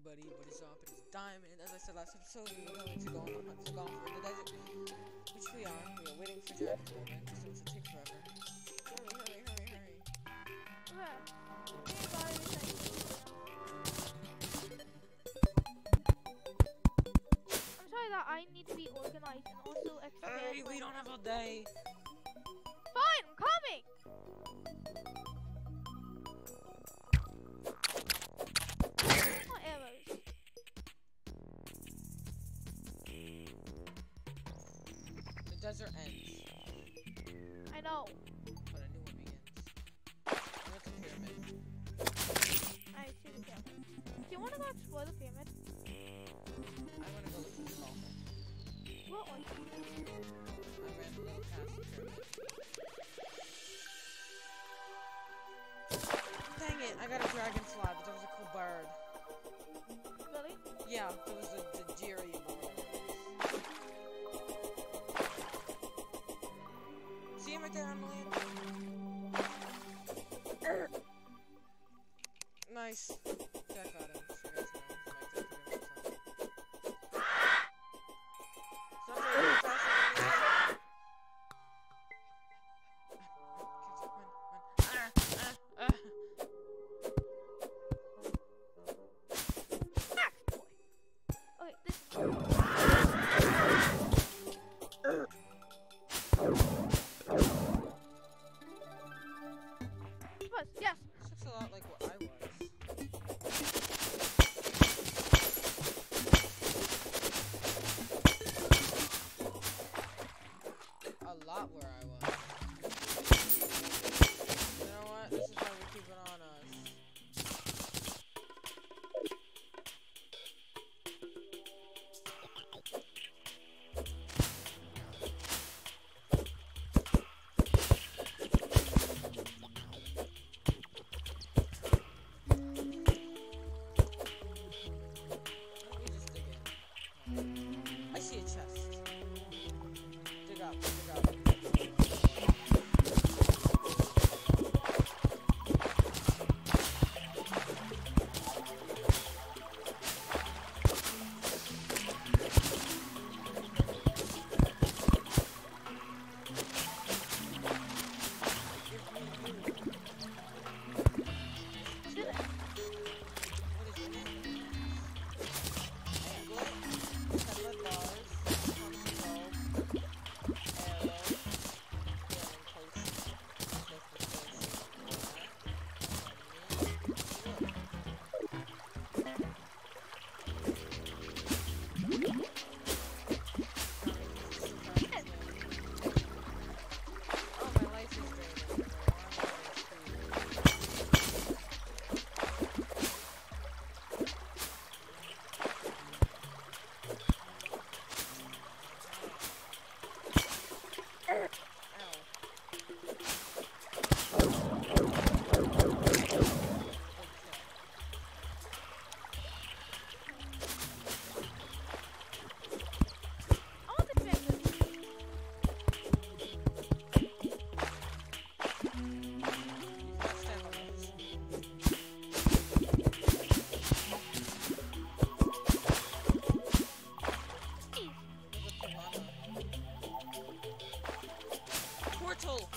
everybody, what is up? It is Diamond. As I said last episode, we were going to go on the hunt to for the desert. Which we are. We are waiting for Jack to come in, so it should take forever. Hurry, hurry, hurry, hurry. Okay. Hey, bye, thank you. I'm sorry that I need to be organized and also expand. Hurry, we don't have all day. Fine, I'm coming. Ends, I know. but a new one begins. We're at the pyramid. I see the pyramid. Do you want to go explore the pyramid? I want to go look for the skull. What one? I ran a little past the pyramid. Dang it, I got a dragonfly, but there was a cool bird. Really? Yeah, there was the, the Jerry bird. See him right there on the land? Nice. Dig up, dig up. Portal!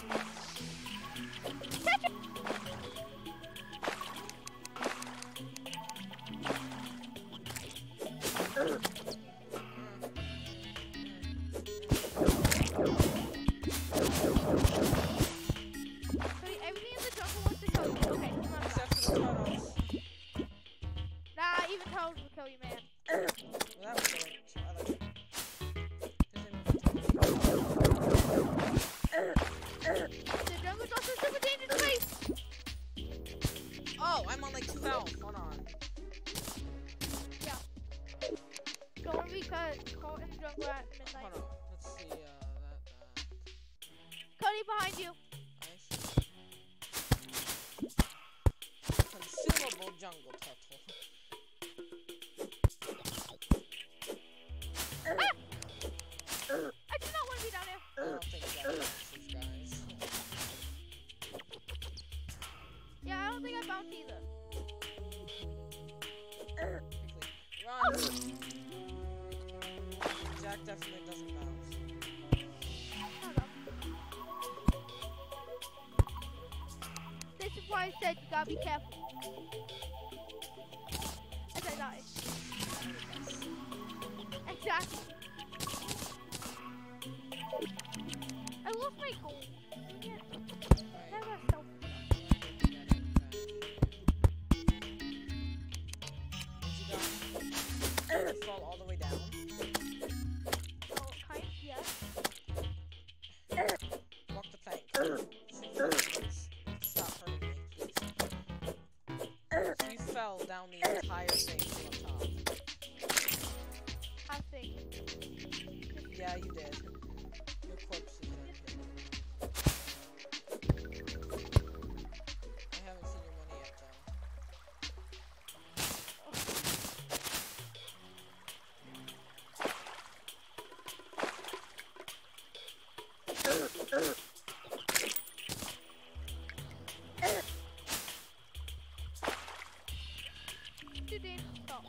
Stop.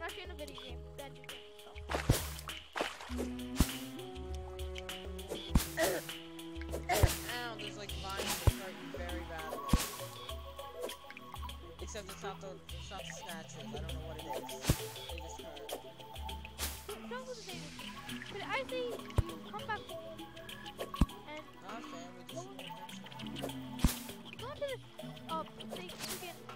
Rush in a video game. You stop. Ow, there's like vines that hurt you very badly. Except it's not the it's not the snatches. I don't know what it is. They just hurt. Don't go to the dangerous game. But I say you come back home and Not we just into this uh thing again.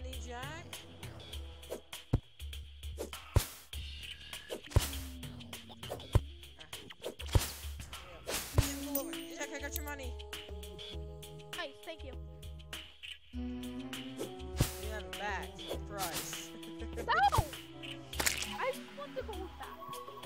There's Jack. Jack, I got your money. nice, thank you. You have it back price. No! I just want the gold back.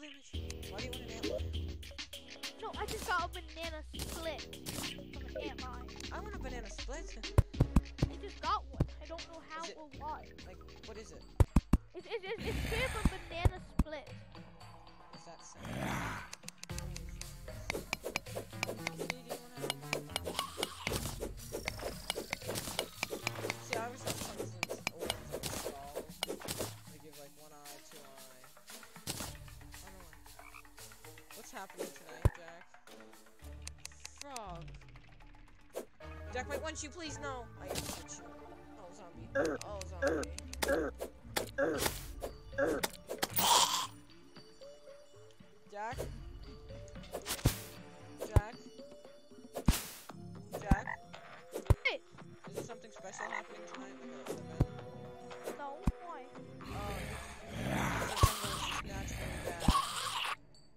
They don't take fall damage. Why do you want an antlion? No, I just got a banana split from an ant lion. I want a banana split. I just got one. I don't know how it- or why. like, what is it? It's, it's, it's, it's clear from banana split. What's that say?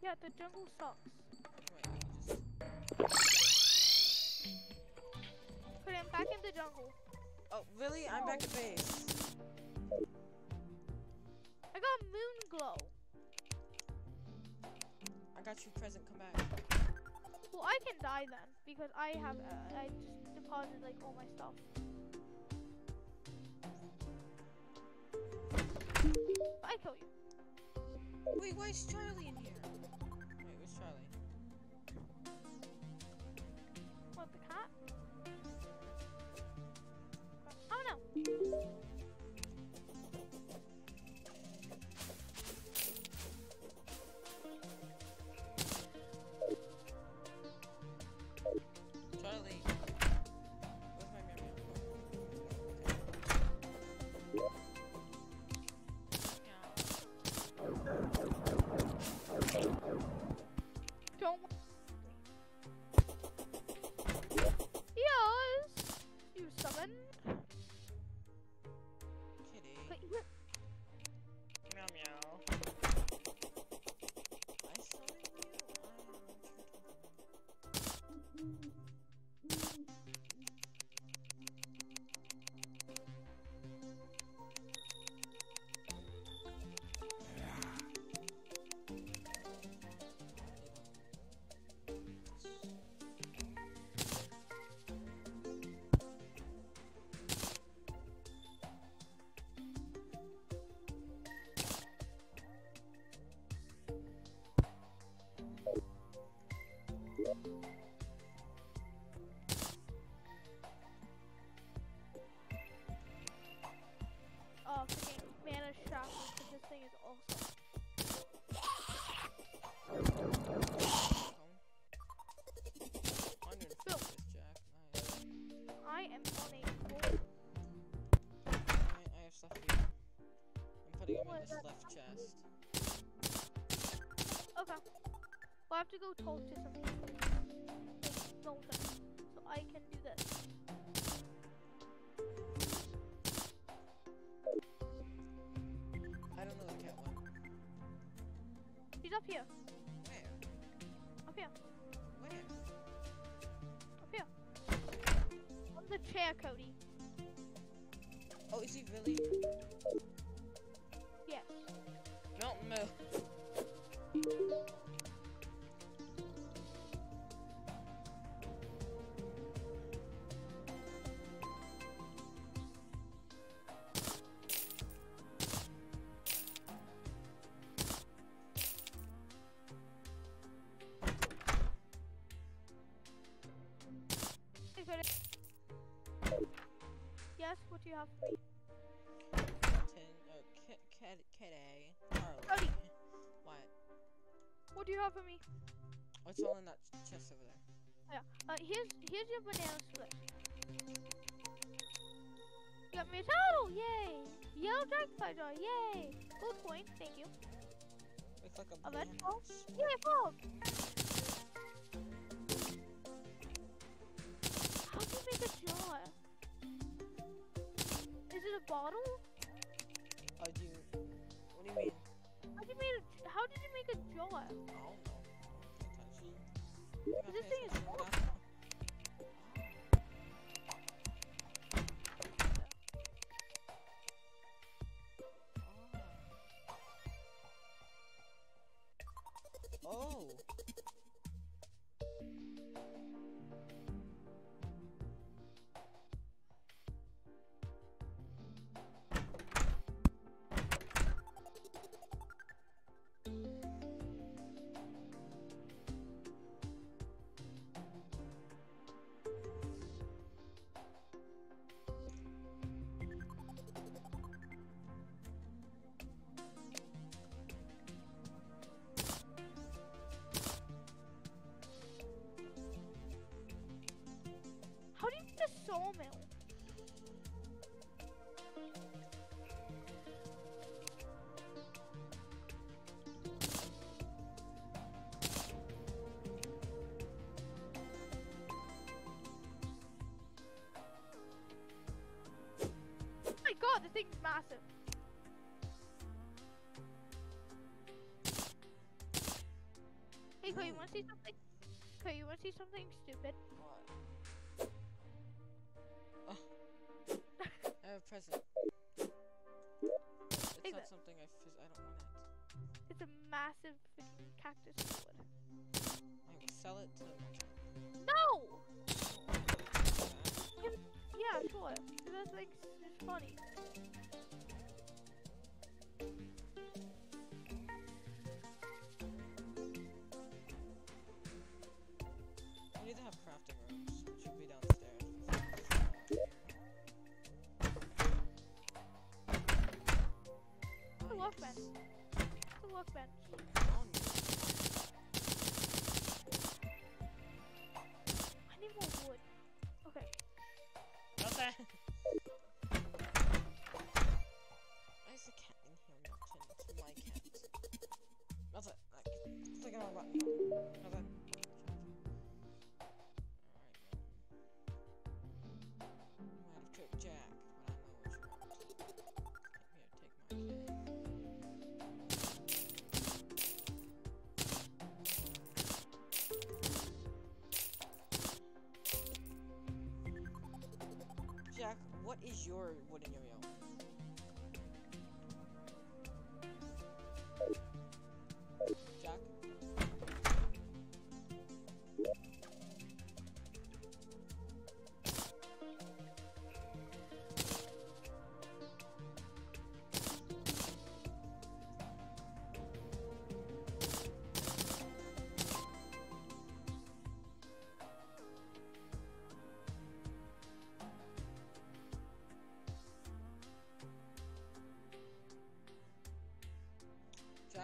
Yeah, the jungle sucks. Wait, let me just... Put him back in the jungle. Oh, really? I'm back at base. I got moon glow. I got you present, come back. Well, I can die then because I have uh, I just deposited like all my stuff. I kill you. Wait, why is Charlie in here? Wait, where's Charlie? What the cat? Oh no. I have to go talk to some people. So I can do this. I don't know the cat one. He's up here. Where? Up here. Where? Up here. On the chair, Cody. Oh, is he really? Yes. Mountain Moo. Do you have for me? Ten, oh, A. Harley. Cody. What? What do you have for me? What's all in that chest over there? Yeah. Uh, here's here's your banana split. You got me a turtle, yay! Yellow dragonfly jar, yay! Gold coin, thank you. Looks like a A banana. vegetable? Yay, frog! How do you make a jar? Is bottle? Oh, do you? What do you mean? How did you make a, how did you make a jar? I don't know. Can't touch it. You gotta This a sawmill? Oh my god, this thing's massive. Hey, Cody, you wanna see something? Cody, you wanna see something stupid? What? Present. It's Take not that. something I phys- I don't want it. It's a massive freaking cactus wood. I will sell it to the merchant. No! Yeah. Sure. That's like it's funny. It's a workbench. yes. It's workbench. I need more wood. Okay. Nothing. Why is the cat in here, Milton? It's my cat. Nothing. Like, clicking on a button.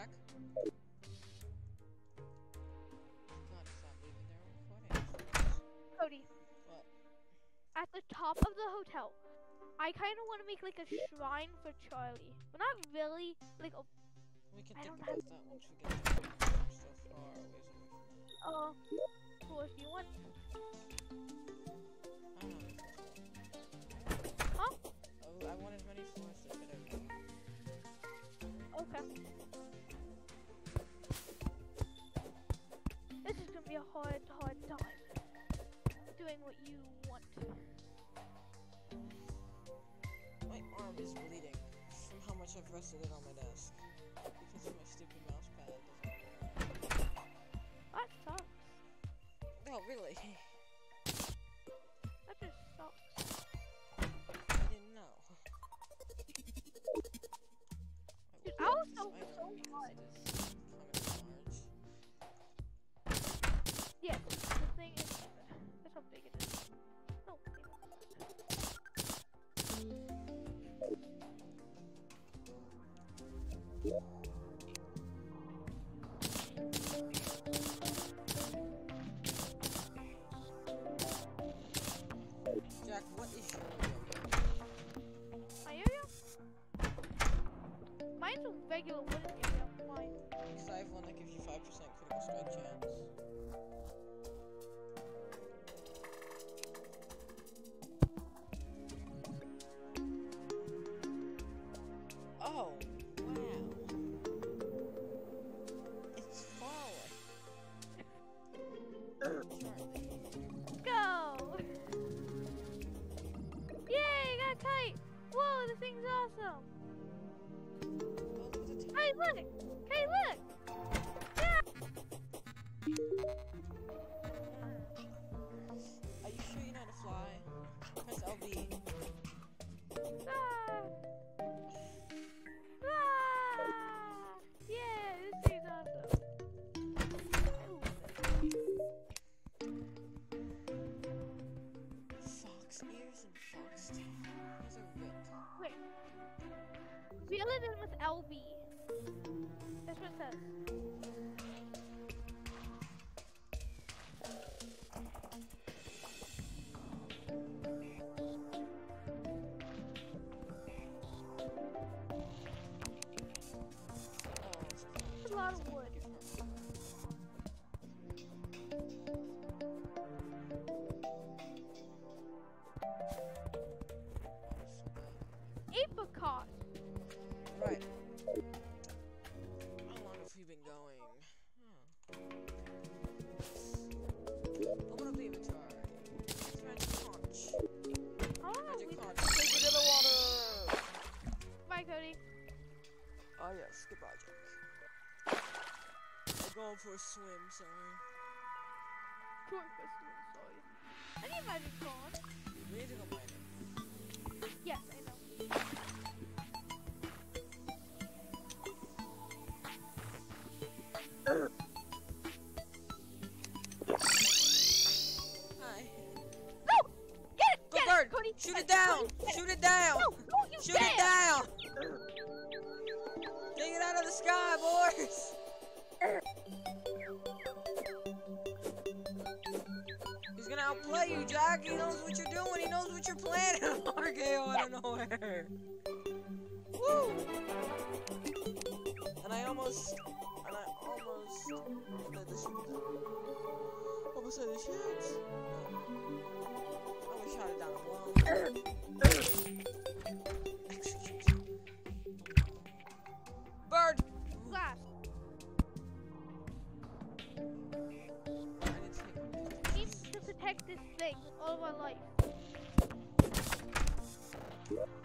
Jack? God, it's not leaving their own footage. Cody. What? At the top of the hotel, I kind of want to make like a shrine for Charlie, but not really. Like, a, We can I think about that once we get. So far away from more tools do you want? I. Huh? Oh, I want as many floors to fit everything. Okay. This is gonna be a hard, hard time doing what you want. To. My arm is bleeding from how much I've rested it on my desk. Because of my stupid mouse pad doesn't work. That sucks. Oh, really? That just sucks. I didn't know. Dude, I was so- so hard. Yes, the thing is, that's how big it is. Mine's a regular wooden I have one that gives you 5% critical strike chance. It with LB. Going for a swim, sorry. Corn festival, sorry. I need magic corn. We need to go mining. Yes, I know. Knows what you're doing. He knows what you're planning. RKO out of nowhere. Woo! And I almost, and I almost let this. Almost let this shit. No. Almost shot it down. Well. Execute. Bird. Glass. Protect this thing all my life.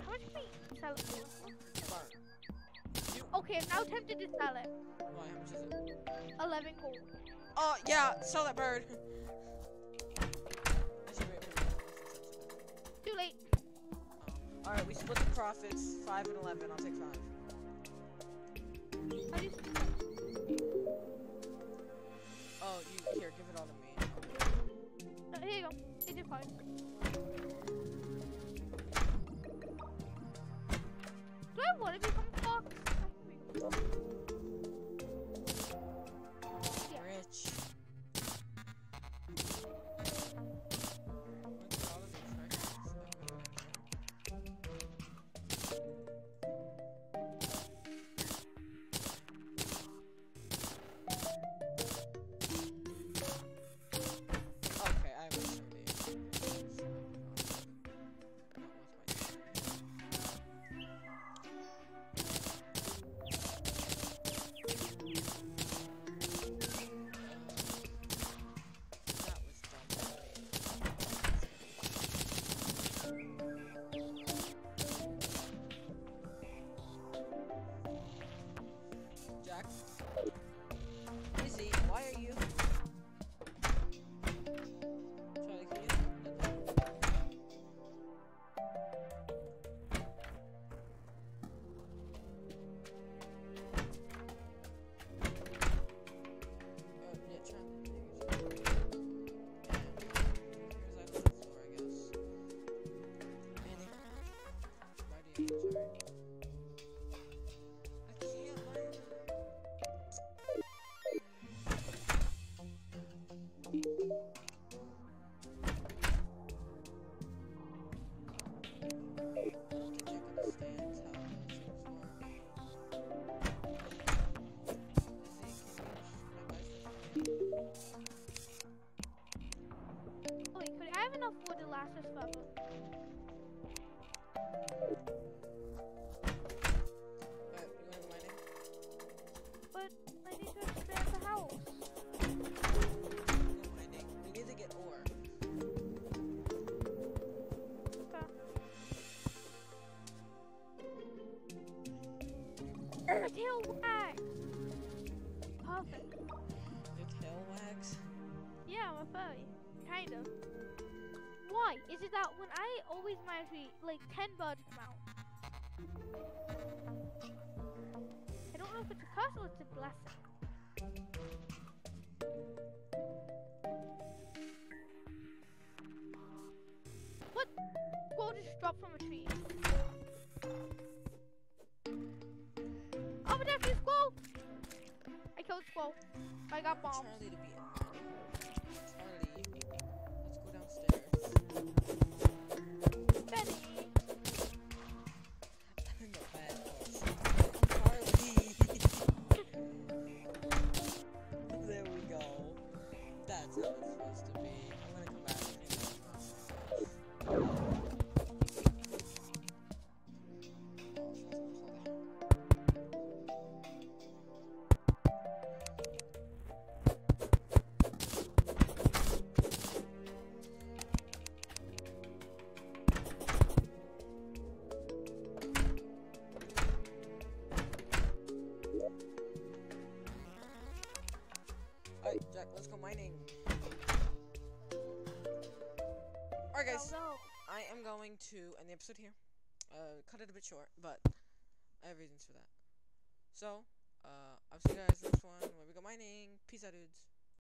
How much can we sell it for? Okay, I'm now tempted to sell it. Why? How much is it? 11 gold. Oh yeah, sell that bird. I should wait for it. Too late. Oh. All right, we split the profits. Five and eleven. I'll take five. How do you Oh, you here? Give it all to me. Take. Do I want to become Your tail wags? Yeah, I'm a furry. Kind of. Why? Is it that when I always manage to like 10 birds come out? I don't know if it's a curse or it's a blessing. What? Squirrel just dropped from a tree. Oh, but that's a squirrel! I got bombs. Charlie to be Charlie, let's go downstairs. Benny! There we go. That's how it's supposed to be. To end the episode here. Uh, cut it a bit short, but I have reasons for that. So, uh, I'll see you guys next one where we go mining. Peace out, dudes.